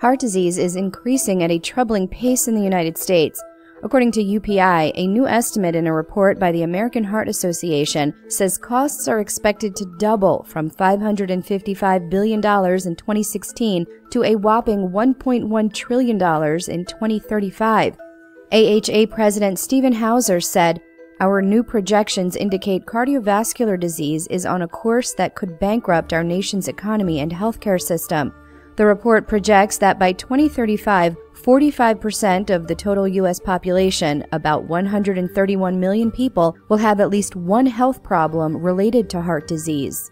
Heart disease is increasing at a troubling pace in the United States. According to UPI, a new estimate in a report by the American Heart Association says costs are expected to double from $555 billion in 2016 to a whopping $1.1 trillion in 2035. AHA President Steven Houser said, Our new projections indicate cardiovascular disease is on a course that could bankrupt our nation's economy and healthcare system. The report projects that by 2035, 45% of the total U.S. population, about 131 million people, will have at least one health problem related to heart disease.